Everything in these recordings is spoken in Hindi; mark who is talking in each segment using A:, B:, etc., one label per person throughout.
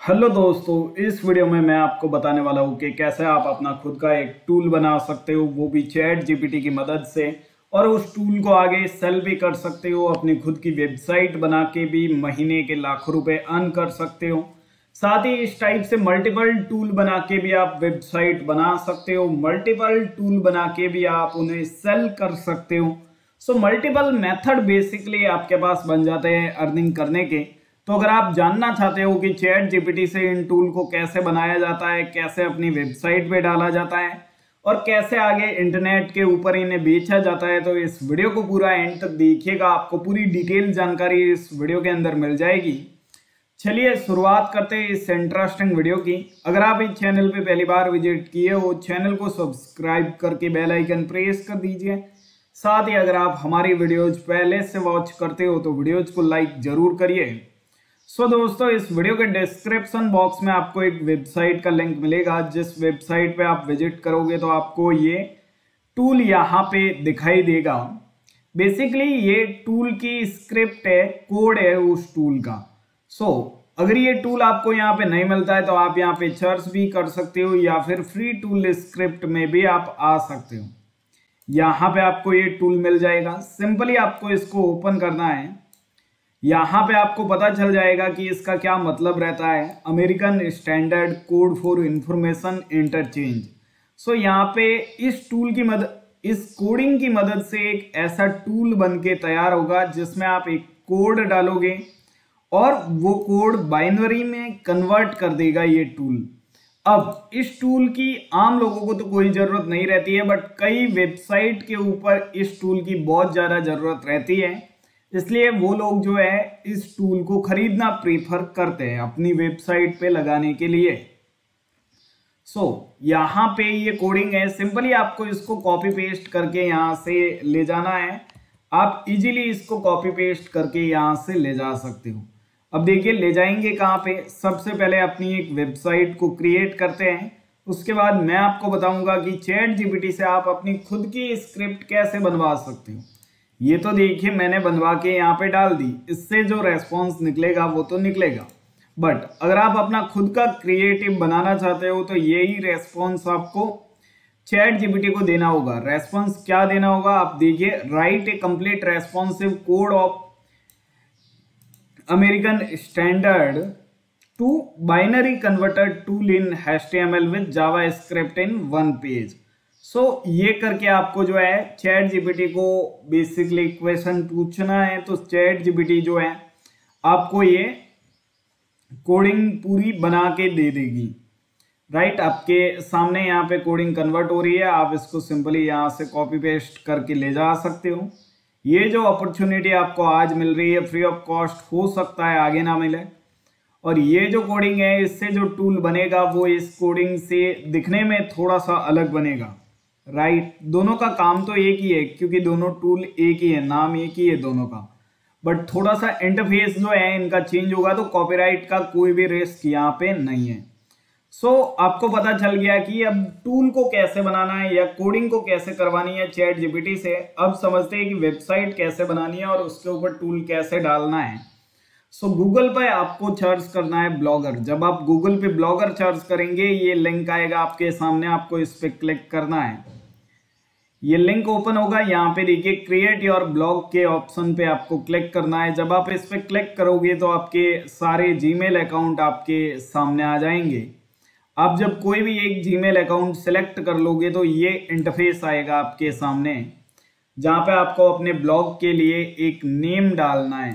A: हेलो दोस्तों, इस वीडियो में मैं आपको बताने वाला हूँ कि कैसे आप अपना खुद का एक टूल बना सकते हो, वो भी चैट जीपीटी की मदद से, और उस टूल को आगे सेल भी कर सकते हो, अपनी खुद की वेबसाइट बना के भी महीने के लाखों रुपए अर्न कर सकते हो। साथ ही इस टाइप से मल्टीपल टूल बना के भी आप वेबसाइट बना सकते हो, मल्टीपल टूल बना के भी आप उन्हें सेल कर सकते हो। सो मल्टीपल मेथड बेसिकली आपके पास बन जाते हैं अर्निंग करने के। तो अगर आप जानना चाहते हो कि चैट जीपीटी से इन टूल को कैसे बनाया जाता है, कैसे अपनी वेबसाइट पे डाला जाता है और कैसे आगे इंटरनेट के ऊपर इन्हें बेचा जाता है तो इस वीडियो को पूरा एंड तक देखिएगा। आपको पूरी डिटेल जानकारी इस वीडियो के अंदर मिल जाएगी। चलिए शुरुआत करते हैं इस इंटरेस्टिंग वीडियो की। अगर आप इस चैनल पे पहली बार विज़िट किए हो चैनल को सब्सक्राइब करके बेल आइकन प्रेस कर दीजिए। साथ ही अगर आप हमारी वीडियोज़ पहले से वॉच करते हो तो वीडियोज़ को लाइक ज़रूर करिए। सो so, दोस्तों इस वीडियो के डिस्क्रिप्शन बॉक्स में आपको एक वेबसाइट का लिंक मिलेगा। जिस वेबसाइट पे आप विज़िट करोगे तो आपको ये टूल यहाँ पे दिखाई देगा। बेसिकली ये टूल की स्क्रिप्ट है कोड है उस टूल का। सो so, अगर ये टूल आपको यहाँ पे नहीं मिलता है तो आप यहाँ पे सर्च भी कर सकते हो या फिर फ्री टूल स्क्रिप्ट में भी आप आ सकते हो। यहाँ पे आपको ये टूल मिल जाएगा। सिंपली आपको इसको ओपन करना है। यहाँ पे आपको पता चल जाएगा कि इसका क्या मतलब रहता है। American standard code for information interchange so यहाँ पे इस टूल की मदद इस कोडिंग की मदद से एक ऐसा टूल बन के तैयार होगा, जिसमें आप एक कोड डालोगे और वो कोड बाइनरी में कन्वर्ट कर देगा ये टूल अब, इस टूल की आम लोगों को तो कोई ज़रूरत नहीं रहती है बट कई वेबसाइट के ऊपर इस टूल की बहुत ज़्यादा ज़रूरत रहती है। इसलिए वो लोग जो है इस टूल को खरीदना प्रीफर करते हैं अपनी वेबसाइट पे लगाने के लिए। सो so, यहाँ पे ये कोडिंग है। सिंपली आपको इसको कॉपी पेस्ट करके यहाँ से ले जाना है। आप इजीली इसको कॉपी पेस्ट करके यहाँ से ले जा सकते हो। अब देखिए ले जाएँगे कहाँ पे? सबसे पहले अपनी एक वेबसाइट को क्रिएट करते हैं। उसके बाद मैं आपको बताऊँगा कि चैट जीपीटी से आप अपनी खुद की स्क्रिप्ट कैसे बनवा सकते हो। ये तो देखिए मैंने बनवा के यहाँ पे डाल दी। इससे जो रेस्पॉन्स निकलेगा, वो तो निकलेगा। बट अगर आप अपना खुद का क्रिएटिव बनाना चाहते हो तो यही रेस्पॉन्स आपको चैट जीपीटी को देना होगा। रेस्पॉन्स क्या देना होगा? आप देखिए write a complete responsive code of American standard to binary converter tool in H with JavaScript in one page so so, ये करके आपको जो है चैट जीपीटी को बेसिकली क्वेश्चन पूछना है। तो चैट जीपीटी जो है आपको ये कोडिंग पूरी बना के दे देगी। राइट आपके सामने यहाँ पे कोडिंग कन्वर्ट हो रही है। आप इसको सिंपली यहाँ से कॉपी पेस्ट करके ले जा सकते हो। ये जो अपॉर्चुनिटी आपको आज मिल रही है फ्री ऑफ़ कॉस्ट हो सकता है आगे ना मिले। और ये जो कोडिंग है इससे जो टूल बनेगा वो इस कोडिंग से दिखने में थोड़ा सा अलग बनेगा। Right right. दोनों का काम तो एक ही है क्योंकि दोनों टूल एक ही है नाम एक ही है दोनों का। बट थोड़ा सा इंटरफेस जो है इनका चेंज होगा तो कॉपीराइट का कोई भी रिस्क यहाँ पे नहीं है। सो so, आपको पता चल गया कि अब टूल को कैसे बनाना है या कोडिंग को कैसे करवानी है चैट जीपीटी से अब समझते हैं कि वेबसाइट कैसे बनानी है और उसके ऊपर टूल कैसे डालना है। सो so, गूगल पर आपको सर्च करना है ब्लॉगर जब आप गूगल पे ब्लॉगर सर्च करेंगे ये लिंक आएगा आपके सामने आपको इस पर क्लिक करना है। ये लिंक ओपन होगा यहाँ पे देखिए क्रिएट योर ब्लॉग के ऑप्शन पे आपको क्लिक करना है। जब आप इस पर क्लिक करोगे तो आपके सारे जीमेल अकाउंट आपके सामने आ जाएँगे। आप जब कोई भी एक जीमेल अकाउंट सेलेक्ट कर लोगे तो ये इंटरफेस आएगा आपके सामने जहाँ पे आपको अपने ब्लॉग के लिए एक नेम डालना है।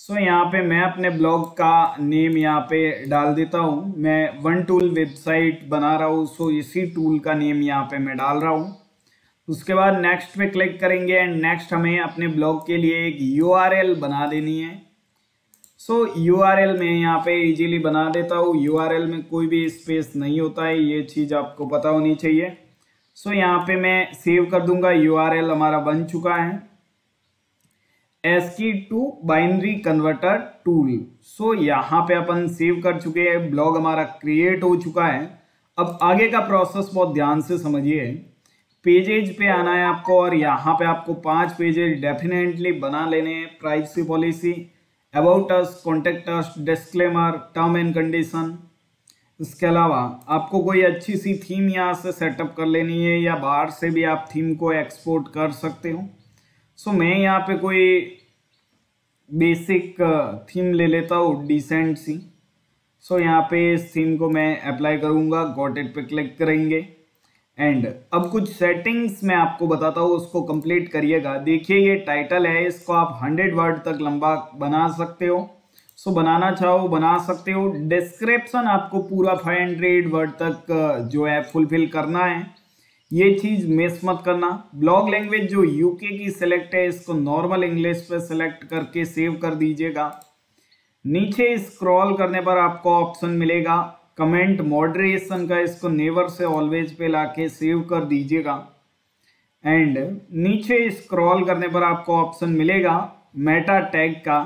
A: सो so, यहाँ पे मैं अपने ब्लॉग का नेम यहाँ पे डाल देता हूँ। मैं वन टूल वेबसाइट बना रहा हूँ सो इसी टूल का नेम यहाँ पे मैं डाल रहा हूँ। उसके बाद नेक्स्ट पे क्लिक करेंगे एंड नेक्स्ट हमें अपने ब्लॉग के लिए एक यूआरएल बना देनी है। सो so, यू में यहाँ पे इजीली बना देता हूँ। यू में कोई भी स्पेस नहीं होता है ये चीज़ आपको पता होनी चाहिए। सो so, यहाँ पे मैं सेव कर दूँगा। यूआरएल हमारा बन चुका है। ASCII to binary converter tool so यहाँ पे अपन सेव कर चुके हैं। ब्लॉग हमारा क्रिएट हो चुका है। अब आगे का प्रोसेस बहुत ध्यान से समझिए। पेजेज पे आना है आपको और यहाँ पे आपको पाँच पेजेज डेफिनेटली बना लेने हैं privacy policy about us contact us disclaimer term and condition इसके अलावा आपको कोई अच्छी सी थीम यहाँ से सेटअप कर लेनी है या बाहर से भी आप थीम को एक्सपोर्ट कर सकते हो। सो so, मैं यहाँ पे कोई बेसिक थीम ले लेता हूँ डिसेंट सी। सो so, यहाँ पे इस थीम को मैं अप्लाई करूँगा गॉट इट पे क्लिक करेंगे। एंड अब कुछ सेटिंग्स मैं आपको बताता हूँ उसको कंप्लीट करिएगा। देखिए ये टाइटल है इसको आप हंड्रेड वर्ड तक लंबा बना सकते हो। सो so, बनाना चाहो बना सकते हो। डिस्क्रिप्शन आपको पूरा फाइव हंड्रेड वर्ड तक जो है फुलफिल करना है। ये चीज़ मिस मत करना। ब्लॉग लैंग्वेज जो यूके की सिलेक्ट है इसको नॉर्मल इंग्लिश पे सिलेक्ट करके सेव कर दीजिएगा। नीचे स्क्रॉल करने पर आपको ऑप्शन मिलेगा। कमेंट मॉडरेशन का इसको नेवर से ऑलवेज पे लाके सेव कर दीजिएगा। एंड नीचे स्क्रॉल करने पर आपको ऑप्शन मिलेगा मेटा टैग का।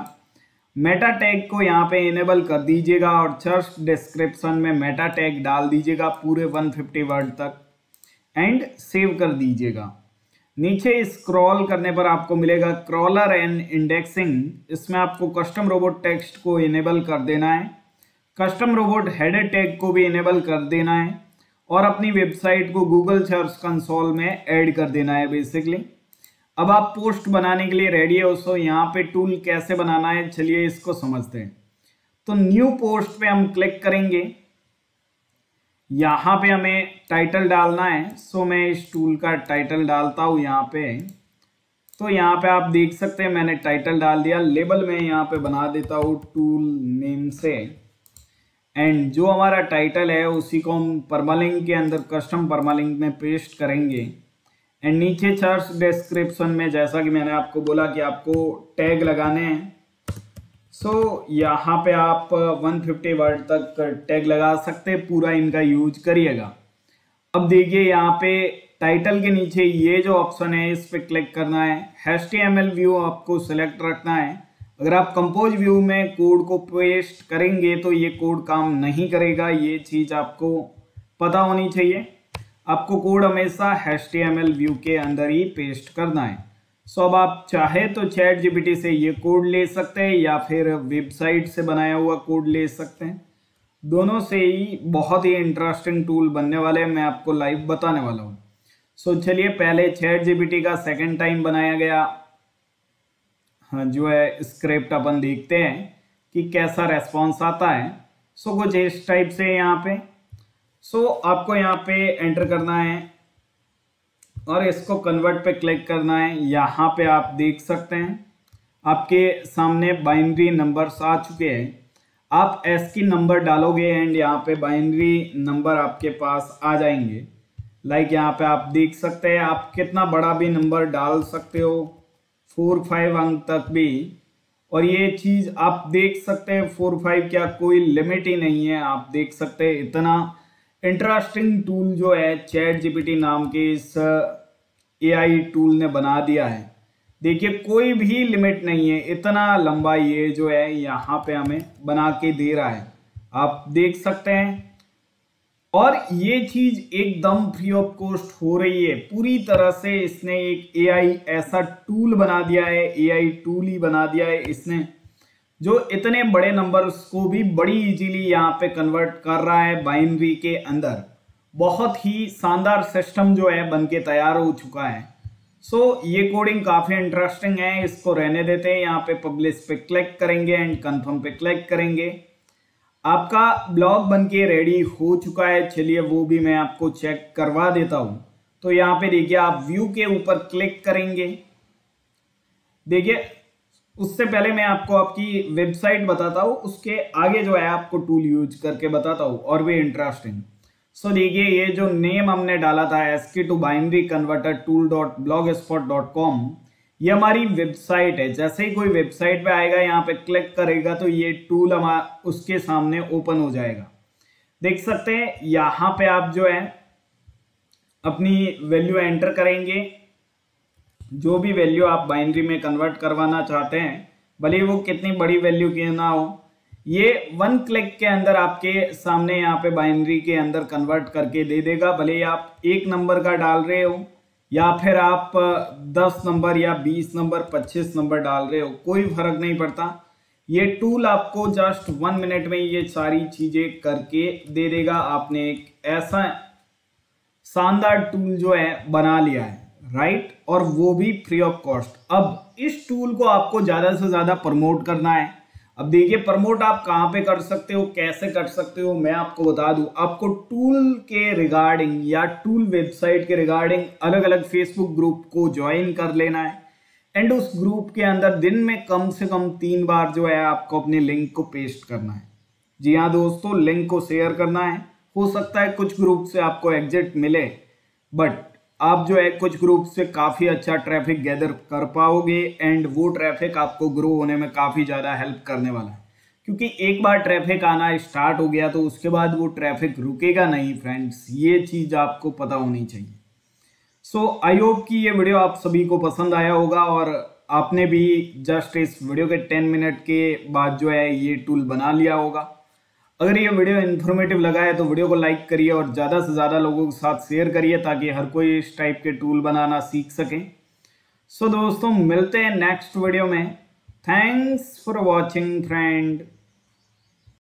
A: मेटा टैग को यहाँ पे इनेबल कर दीजिएगा और सर्च डिस्क्रिप्शन में मेटा टैग डाल दीजिएगा पूरे 150 वर्ड तक। एंड सेव कर दीजिएगा। नीचे स्क्रॉल करने पर आपको मिलेगा क्रॉलर एंड इंडेक्सिंग इसमें आपको कस्टम रोबोट टेक्स्ट को इनेबल कर देना है। कस्टम रोबोट हेडर टैग को भी इनेबल कर देना है और अपनी वेबसाइट को गूगल सर्च कंसोल में ऐड कर देना है बेसिकली अब आप पोस्ट बनाने के लिए रेडी है उसको यहाँ पे टूल कैसे बनाना है, चलिए इसको समझते हैं. तो न्यू पोस्ट पे हम क्लिक करेंगे. यहाँ पे हमें टाइटल डालना है सो मैं इस टूल का टाइटल डालता हूँ यहाँ पे. तो यहाँ पे आप देख सकते हैं, मैंने टाइटल डाल दिया. लेबल में यहाँ पे बना देता हूँ टूल नेम से. एंड जो हमारा टाइटल है उसी को हम परमालिंक के अंदर कस्टम परमालिंक में पेस्ट करेंगे। एंड नीचे सर्च डिस्क्रिप्शन में जैसा कि मैंने आपको बोला कि आपको टैग लगाने हैं। सो so, यहाँ पे आप 150 वर्ड तक टैग लगा सकते पूरा इनका यूज़ करिएगा। अब देखिए यहाँ पे टाइटल के नीचे ये जो ऑप्शन है इस पर क्लिक करना है। एचटीएमएल व्यू आपको सेलेक्ट रखना है। अगर आप कंपोज व्यू में कोड को पेस्ट करेंगे तो ये कोड काम नहीं करेगा, ये चीज़ आपको पता होनी चाहिए। आपको कोड हमेशा एच व्यू के अंदर ही पेस्ट करना है। सो अब आप चाहे तो चैट जीपीटी से ये कोड ले सकते हैं या फिर वेबसाइट से बनाया हुआ कोड ले सकते हैं। दोनों से ही बहुत ही इंटरेस्टिंग टूल बनने वाले हैं, मैं आपको लाइव बताने वाला हूँ। सो चलिए पहले चैट जीपीटी का सेकेंड टाइम बनाया गया। जो है स्क्रिप्ट अपन देखते हैं कि कैसा रेस्पॉन्स आता है। सो कुछ इस टाइप से यहाँ पे। सो आपको यहाँ पे एंटर करना है और इसको कन्वर्ट पे क्लिक करना है। यहाँ पे आप देख सकते हैं, आपके सामने बाइनरी नंबर्स आ चुके हैं। आप एस की नंबर डालोगे एंड यहाँ पे बाइनरी नंबर आपके पास आ जाएँगे। लाइक यहाँ पे आप देख सकते हैं, आप कितना बड़ा भी नंबर डाल सकते हो। फोर फाइव अंक तक भी। और ये चीज़ आप देख सकते हैं, फोर फाइव क्या कोई लिमिट ही नहीं है, आप देख सकते हैं इतना। इंटरेस्टिंग टूल जो है, चैट जीपीटी नाम के इस एआई टूल ने बना दिया है। देखिए, कोई भी लिमिट नहीं है, इतना लंबा ये जो है, यहाँ पे हमें बना के दे रहा है। आप देख सकते हैं और ये चीज़ एकदम फ्री ऑफ़ कॉस्ट हो रही है। पूरी तरह से इसने एक एआई ऐसा टूल बना दिया है एआई टूल ही बना दिया है इसने जो इतने बड़े नंबर्स को भी बड़ी इजीली यहाँ पे कन्वर्ट कर रहा है बाइनरी के अंदर। बहुत ही शानदार सिस्टम जो है बन के तैयार हो चुका है। सो so, ये कोडिंग काफ़ी इंटरेस्टिंग है इसको रहने देते हैं यहाँ पे पब्लिश पे क्लिक करेंगे एंड कंफर्म पे क्लिक करेंगे। आपका ब्लॉग बन के रेडी हो चुका है। चलिए, वो भी मैं आपको चेक करवा देता हूँ। तो यहाँ पे देखिए, आप व्यू के ऊपर क्लिक करेंगे। देखिए, उससे पहले मैं आपको आपकी वेबसाइट बताता हूँ। उसके आगे जो है, आपको टूल यूज़ करके बताता हूँ, और भी इंटरेस्टिंग सो देखिए, ये जो नेम हमने डाला था ASCII to binary converter tool dot blog spot dot com ये हमारी वेबसाइट है। जैसे ही कोई वेबसाइट पे आएगा, यहाँ पे क्लिक करेगा तो ये टूल हमारा उसके सामने ओपन हो जाएगा। देख सकते हैं, यहाँ पे आप जो है, अपनी वैल्यू एंटर करेंगे। जो भी वैल्यू आप बाइनरी में कन्वर्ट करवाना चाहते हैं, भले वो कितनी बड़ी वैल्यू की ना हो, ये वन क्लिक के अंदर आपके सामने यहाँ पे बाइनरी के अंदर कन्वर्ट करके दे देगा। भले आप एक नंबर का डाल रहे हो या फिर आप 10 नंबर या 20 नंबर 25 नंबर डाल रहे हो, कोई फ़र्क नहीं पड़ता। ये टूल आपको जस्ट वन मिनट में ये सारी चीज़ें करके दे देगा। आपने एक ऐसा शानदार टूल जो है, बना लिया है राइट और वो भी फ्री ऑफ़ कॉस्ट अब इस टूल को आपको ज़्यादा से ज़्यादा प्रमोट करना है। अब देखिए, प्रमोट आप कहाँ पे कर सकते हो, कैसे कर सकते हो, मैं आपको बता दूँ। आपको टूल के रिगार्डिंग या टूल वेबसाइट के रिगार्डिंग अलग अलग फेसबुक ग्रुप को ज्वाइन कर लेना है। एंड उस ग्रुप के अंदर दिन में कम से कम तीन बार जो है आपको अपने लिंक को पेस्ट करना है। जी हाँ दोस्तों लिंक को शेयर करना है। हो सकता है कुछ ग्रुप से आपको एग्जिट मिले बट आप जो है कुछ ग्रुप से काफ़ी अच्छा ट्रैफ़िक गैदर कर पाओगे एंड वो ट्रैफ़िक आपको ग्रो होने में काफ़ी ज़्यादा हेल्प करने वाला है। क्योंकि एक बार ट्रैफ़िक आना स्टार्ट हो गया तो उसके बाद वो ट्रैफ़िक रुकेगा नहीं फ्रेंड्स ये चीज़ आपको पता होनी चाहिए। सो आई होप कि ये वीडियो आप सभी को पसंद आया होगा और आपने भी जस्ट इस वीडियो के टेन मिनट के बाद जो है ये टूल बना लिया होगा। अगर ये वीडियो इन्फॉर्मेटिव लगा है तो वीडियो को लाइक करिए और ज़्यादा से ज़्यादा लोगों के साथ शेयर करिए ताकि हर कोई इस टाइप के टूल बनाना सीख सकें। सो so, दोस्तों मिलते हैं नेक्स्ट वीडियो में। Thanks for watching friend